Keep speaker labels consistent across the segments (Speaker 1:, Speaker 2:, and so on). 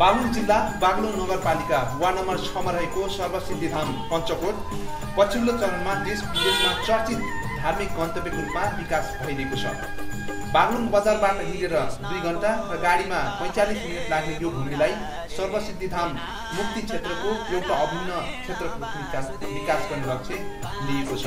Speaker 1: बागलुङ जिल्ला बागलुङ नगरपालिका ward number छमा रहेको सर्वसिद्धिधाम पञ्चकोट पछिल्लो चरणमा देश विदेशमा चर्चित धार्मिक गन्तव्यको रूपमा विकास भइरहेको छ। बागलुङ बजारबाट हिँडेर दुई घन्टा र गाडीमा पैँचालिस मिनट लाग्ने यो भूमिलाई सर्वसिद्धिधाम मुक्ति क्षेत्रको एउटा अभिन्न क्षेत्रको विकास विकास गर्ने लक्ष्य लिएको छ।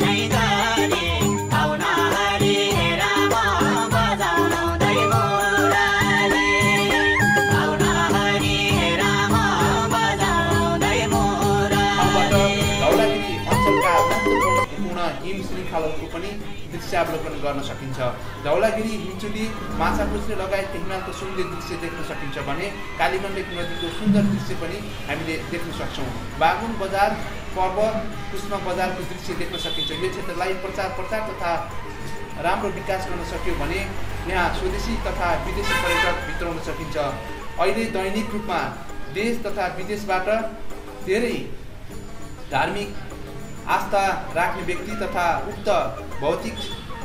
Speaker 1: हिम श्रृङ्खलाहरूको पनि दृश्यावलोकन गर्न सकिन्छ। धौलागिरी हिमचुली माछा पुछ्ने लगायत हिमालको सुन्दर दृश्य देख्न सकिन्छ भने कालीगण्डक नदीको सुन्दर दृश्य पनि हामीले देख्न सक्छौँ। बागुन बजार पर्व कुष्मा बजारको दृश्य देख्न सकिन्छ। यो क्षेत्रलाई प्रचार प्रचार तथा राम्रो विकास गर्न सक्यो भने यहाँ स्वदेशी तथा विदेशी पर्यटक भित्राउन सकिन्छ। अहिले दैनिक रूपमा देश तथा विदेशबाट धेरै धार्मिक आस्था राख्ने व्यक्ति तथा उक्त भौतिक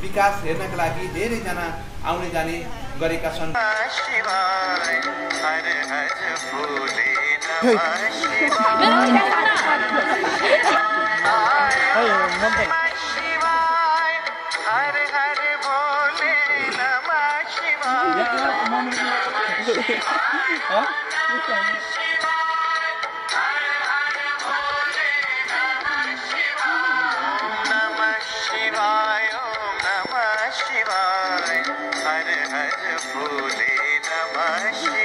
Speaker 1: विकास हेर्नका लागि धेरैजना आउने जाने गरेका छन्।
Speaker 2: हर बोले नमः